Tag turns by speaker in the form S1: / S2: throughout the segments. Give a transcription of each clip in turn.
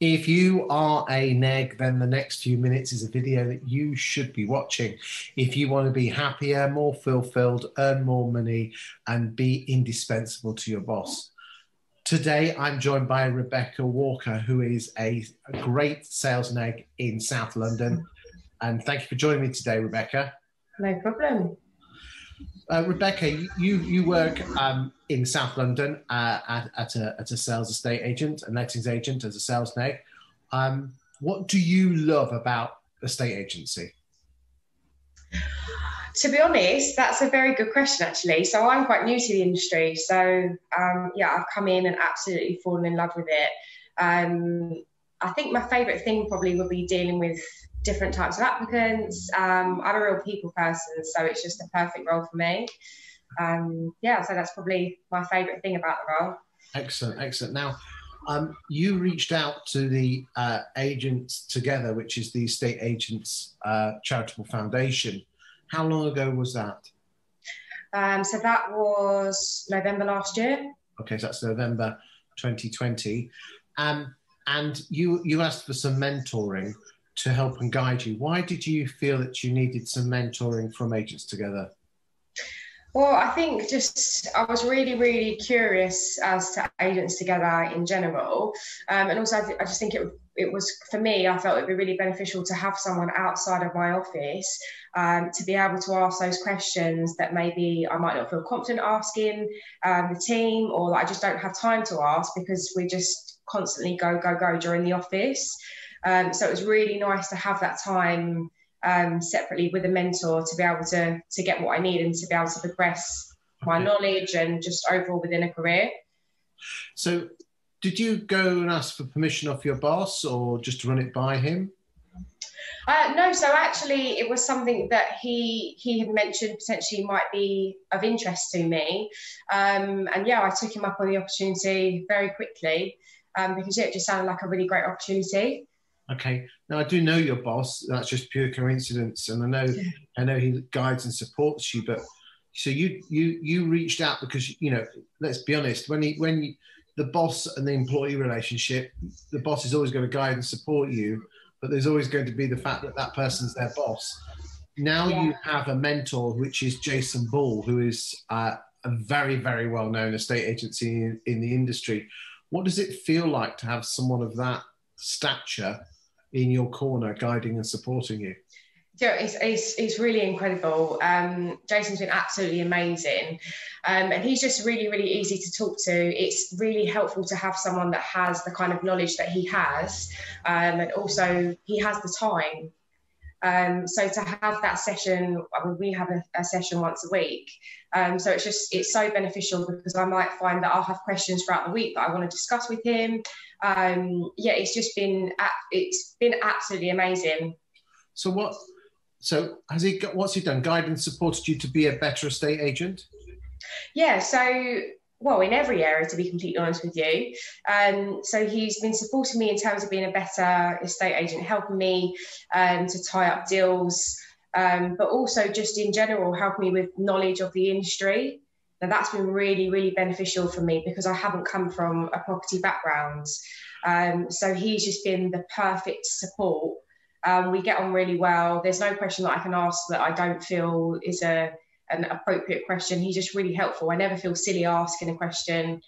S1: If you are a neg, then the next few minutes is a video that you should be watching. If you want to be happier, more fulfilled, earn more money, and be indispensable to your boss. Today, I'm joined by Rebecca Walker, who is a, great sales neg in South London. And thank you for joining me today, Rebecca.
S2: No problem.
S1: Uh, Rebecca, you you work um, in South London uh, at, at, a, at a sales estate agent, a lettings agent as a sales neg. Um, what do you love about the estate agency?
S2: To be honest, that's a very good question, actually. So I'm quite new to the industry. So um, yeah, I've come in and absolutely fallen in love with it. Um, I think my favourite thing probably would be dealing with different types of applicants. Um, I'm a real people person, so it's just a perfect role for me. Um, yeah, so that's probably my favourite thing about the role.
S1: Excellent, excellent. Now, um, you reached out to the uh, Agents Together, which is the Estate Agents uh, Charitable Foundation. How long ago was that?
S2: Um, so that was November last year.
S1: Okay, so that's November 2020. Um, and you you asked for some mentoring to help and guide you. Why did you feel that you needed some mentoring from Agents Together?
S2: Well, I think just I was really, really curious as to agents together in general, um, and also I, th- I, just think it it was for me. I felt it'd be really beneficial to have someone outside of my office um, to be able to ask those questions that maybe I might not feel confident asking um, the team, or I just don't have time to ask because we just constantly go, go, go during the office. Um, so it was really nice to have that time um, separately with a mentor to be able to to get what I need and to be able to progress my knowledge and just overall within a career.
S1: So, did you go and ask for permission off your boss, or just run it by him?
S2: Uh, no, so actually, it was something that he he had mentioned potentially might be of interest to me, um, and yeah, I took him up on the opportunity very quickly um, because yeah, it just sounded like a really great opportunity.
S1: Okay. Now I do know your boss. That's just pure coincidence, and I know yeah. I know he guides and supports you. But so you you you reached out because you know. Let's be honest. When he when you, the boss and the employee relationship, the boss is always going to guide and support you, but there's always going to be the fact that that person's their boss. Now yeah. you have a mentor, which is Jason Bull, who is uh, a very very well known estate agency in, in the industry. What does it feel like to have someone of that stature in your corner, guiding and supporting you?
S2: Yeah, it's, it's, it's really incredible. Um, Jason's been absolutely amazing. Um, and he's just really, really easy to talk to. It's really helpful to have someone that has the kind of knowledge that he has. Um, and also, he has the time. Um, so to have that session, I mean, we have a, a session once a week. Um, so it's just, it's so beneficial because I might find that I'll have questions throughout the week that I want to discuss with him um, yeah, it's just been it's been absolutely amazing.
S1: So what? So has he got what's he done? Guidance supported you to be a better estate agent?
S2: Yeah. So well, in every area, to be completely honest with you. Um, so he's been supporting me in terms of being a better estate agent, helping me um, to tie up deals, um, but also just in general helping me with knowledge of the industry. Now that's been really, really beneficial for me because I haven't come from a property background. Um, so he's just been the perfect support. Um, we get on really well. There's no question that I can ask that I don't feel is a an appropriate question. He's just really helpful. I never feel silly asking a question.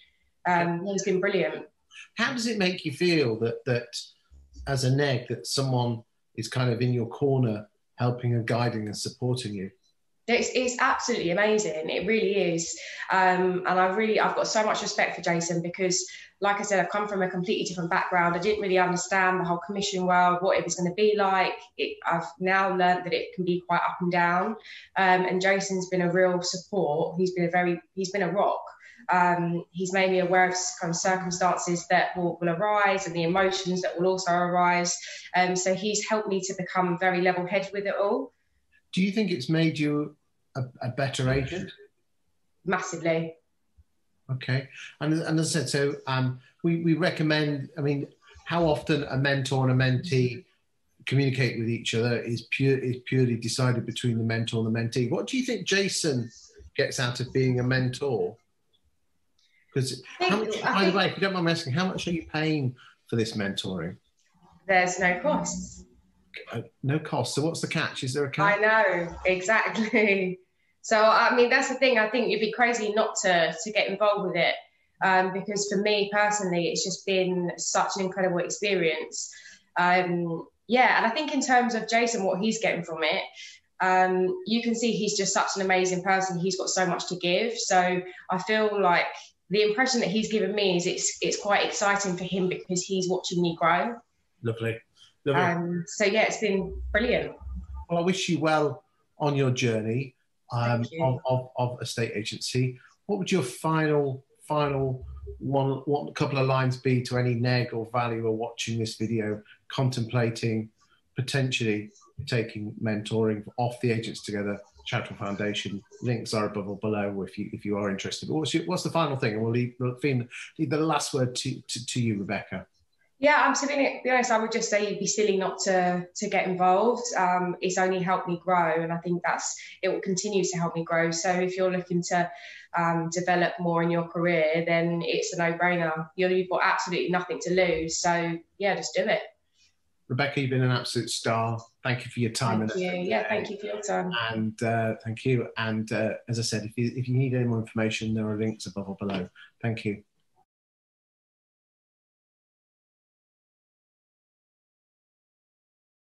S2: Um, he's been brilliant.
S1: How does it make you feel that that as a neg that someone is kind of in your corner, helping and guiding and supporting you?
S2: It's, it's absolutely amazing. It really is. Um, and I really, I've got so much respect for Jason because, like I said, I've come from a completely different background. I didn't really understand the whole commission world, what it was going to be like. It, I've now learned that it can be quite up and down. Um, and Jason's been a real support. He's been a very, he's been a rock. Um, he's made me aware of kind of circumstances that will, will arise and the emotions that will also arise. Um, so he's helped me to become very level headed with it all
S1: do you think it's made you a, a better agent?
S2: Massively.
S1: Okay, and, and as I said, so um, we, we recommend. I mean, how often a mentor and a mentee communicate with each other is pure is purely decided between the mentor and the mentee. What do you think Jason gets out of being a mentor? Because by the way, if you don't mind me asking, how much are you paying for this mentoring?
S2: there's no costs.
S1: Uh, no cost. So what's the catch? Is there a catch?
S2: I know exactly. So I mean, that's the thing. I think you'd be crazy not to to get involved with it, um, because for me personally, it's just been such an incredible experience. Um, yeah, and I think in terms of Jason, what he's getting from it, um, you can see he's just such an amazing person. He's got so much to give. So I feel like the impression that he's given me is it's it's quite exciting for him because he's watching me grow.
S1: Lovely. Lovely.
S2: Um, so yeah, it's been brilliant.
S1: Well, I wish you well on your journey um, of, of, of estate agency. What would your final final one one couple of lines be to any neg or valuer watching this video, contemplating potentially taking mentoring off the agents together charitable foundation links are above or below if you if you are interested what's your, what's the final thing and we'll leave, leave the last word to, to, to you rebecca
S2: yeah, I'm to be, honest, I would just say you'd be silly not to to get involved. Um, it's only helped me grow, and I think that's it will continue to help me grow. So if you're looking to um, develop more in your career, then it's a no-brainer. you have got absolutely nothing to lose. So yeah, just do it.
S1: Rebecca, you've been an absolute star. Thank you for your time.
S2: Thank you. Yeah, thank you for your time.
S1: And uh, thank you. And uh, as I said, if you, if you need any more information, there are links above or below. Thank you.